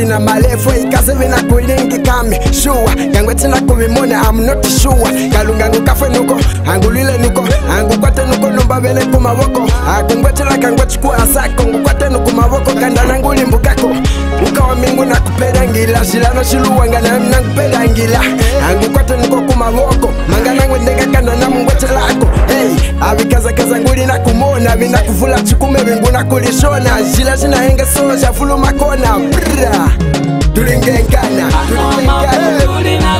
ali namalefu ikazewe nakulingi kami shuwa ngangwetina kuvimone am not shuwa kalunga ngukafwe nuko angulile nuko angukwate nuko nombavele kumavoko akungwetela kangwechikuwa sako ngukwate nukumavoko kandanangulimbukako ukawamingu nakupelangila shilano shiluwanga namnangupelangila angukwate nuko kumavoko kona vina kuvula tsikume vinguna kuli swona zila zi na henga soma zya vulumakona brra tulingengana tulingengana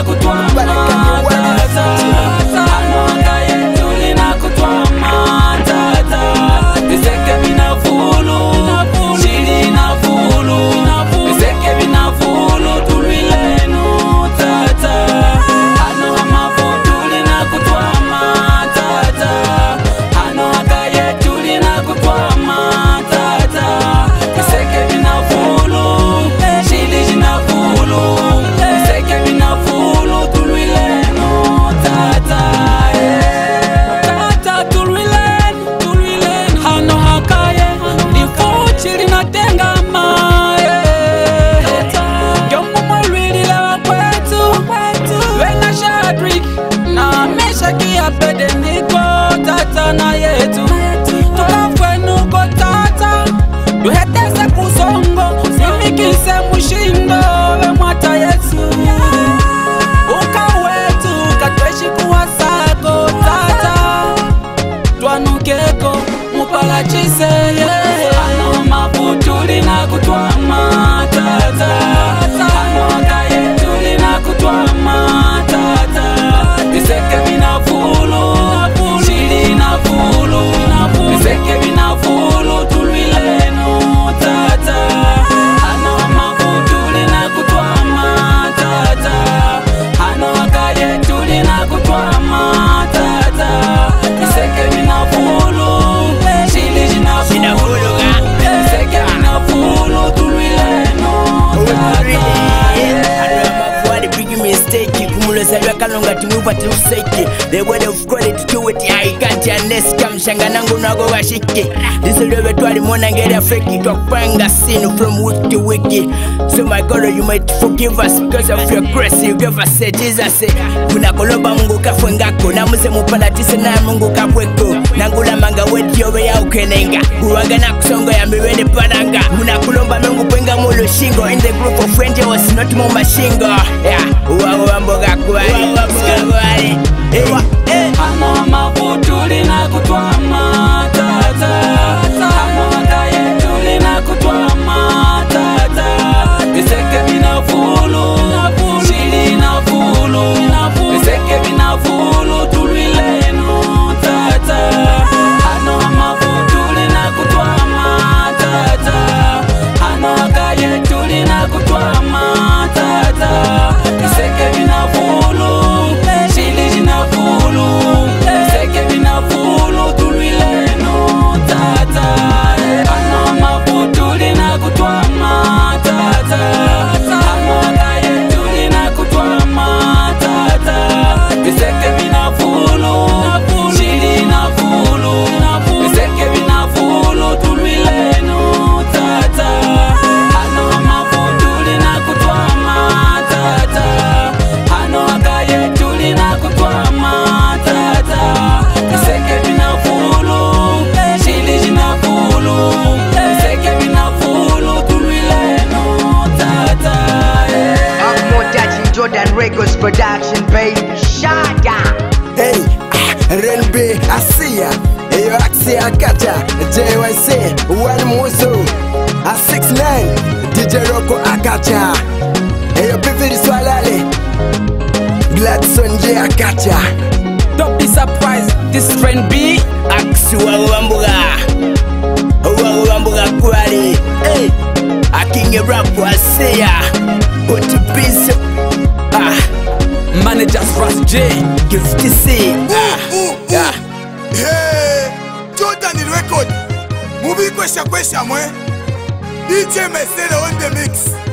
what just say yeah. the to it i ufikole tichiwiti nest aneska mshanganangu nago this is the way washiki lisilove twalimona ngera feki twakupanga scene from week to week so my god you might forgive us because of your grace you gave us eh, jesus munakoloba eh. mungu kafwe ngako namuze mupalatise na mungu kapweko nangulamanga wetiyove yaukenenga kulwagana kusongo ya miwene pananga munakulomba mungu pwenga shingo in the group of friends was not mumashingo yeah. uwawambogakuwali vari ewa e amama kutulina kutwama Akacha, JYC, Wani Musu, a 6 9 DJ Roko Akacha, Eyo Pipiri Swalale, Gladson J Akacha. Don't be surprised, this friend B, Axi Wawambura, Wawambura Kurari, hey, Akinge Rap Wasea, Put to Bishop, ah, Manager's Ras J, Gifty C. record mubikweshakweshamwe dj mesele on the mix